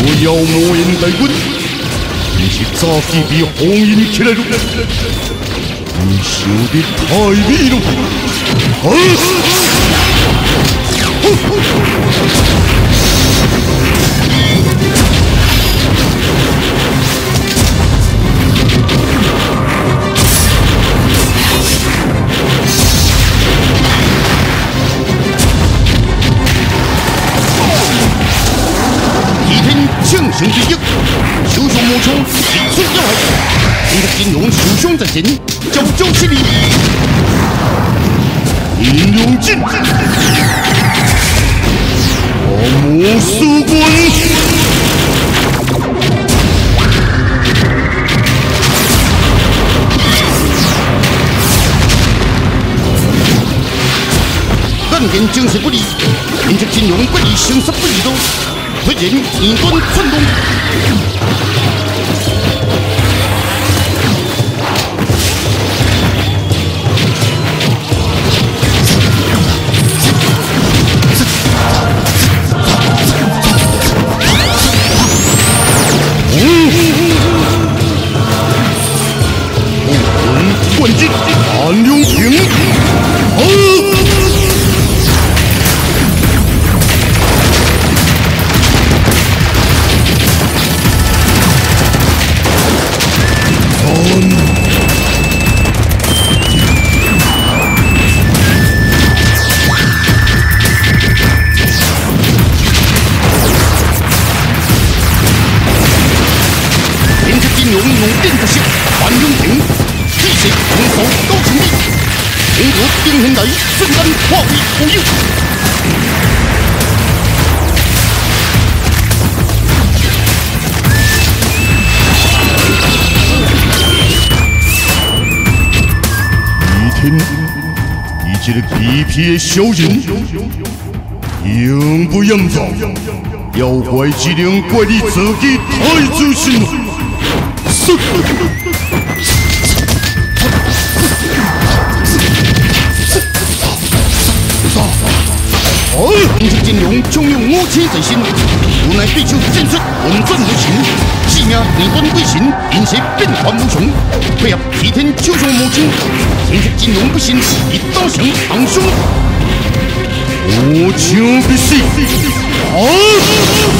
不要魔人大军，你是早期被封印起来了，你想得太美了，啊庆雄之一，手上魔枪一出要害，你的金龙手上在前，招招犀利，银龙剑，阿魔术棍。暗天精神不离，凭着金龙不离生死不离的，突然一顿窜动。冠军韩永平，哦。凭着金龙龙变不息，韩永平，气势空手高成力，中国冰天来，瞬间化为乌有。这个皮皮的小人，勇不勇壮？要怪只能怪你自己太自信了。是。哦，凭着金龙冲用武器在身，无奈对手战术稳赚不行，性命日本鬼神，因势变幻无穷，配合齐天九雄魔枪，凭着金龙不信，一刀降昂胸，魔枪必死，啊！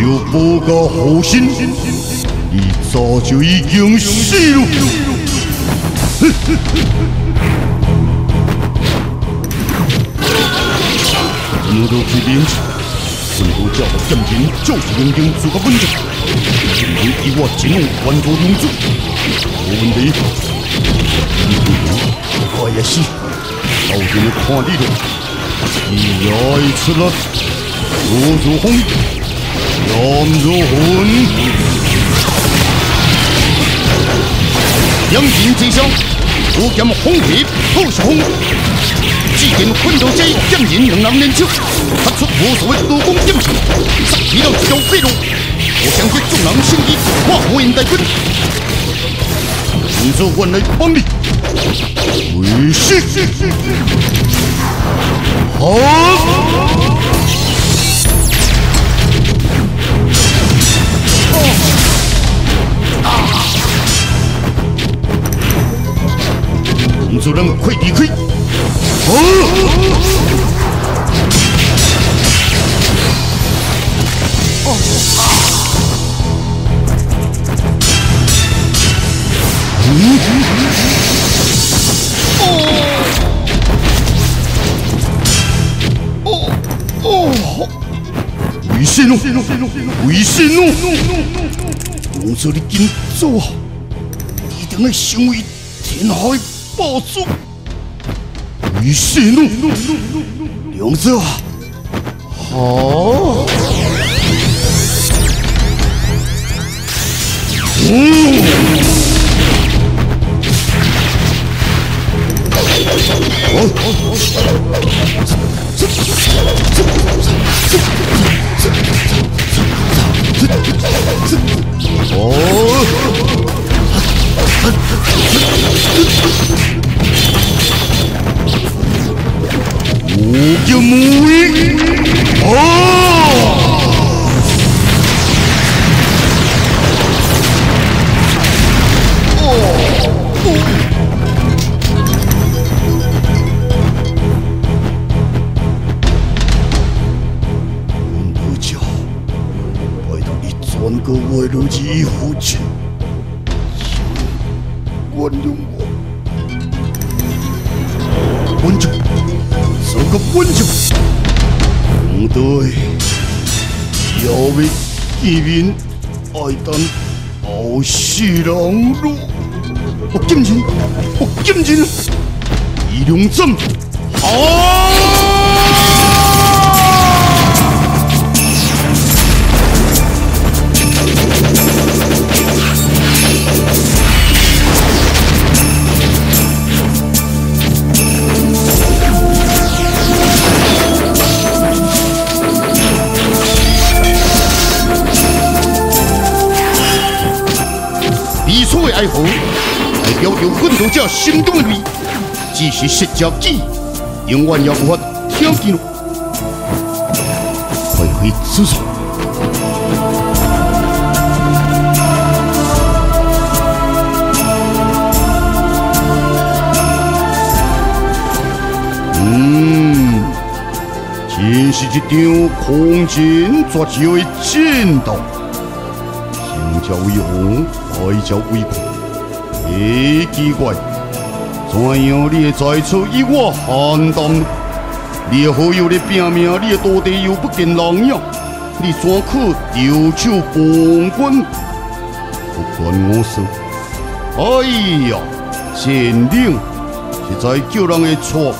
永寿报告后生，你早就已经死了。我都去领取，最后叫我剑平就是永定做个稳阵，你以我金龙关注，没问题。我也是，到底看你的，你要一次了，如如红，杨如魂，杨金之上，我剑红皮破小红。只见昆头街剑人两人联手，发出无所谓多功剑术，杀起了小飞龙。我相信众人心意，化无人大军。你做我来帮你，为师。好。你做人快离开！为什么？为什么？我这里紧做，一定要成为天下的霸主。为什么？梁子啊，好。嗯。托你转个为了义父亲，原谅我，温州，这个温州，不对，要为见面，爱等后世人路。我今日，我今日，一两针，好。代表着奋斗者心中的美，只是失脚机，永远也无法听见咯。快回此处。嗯，真是一场空前绝后的战斗。成交为王，败交为国。诶，奇怪，怎样你会在此与我寒冬？你的好友的拼命，你的徒弟又不见人影，你怎可丢手放 quân？不管我说，哎呀，县令实在叫人的错。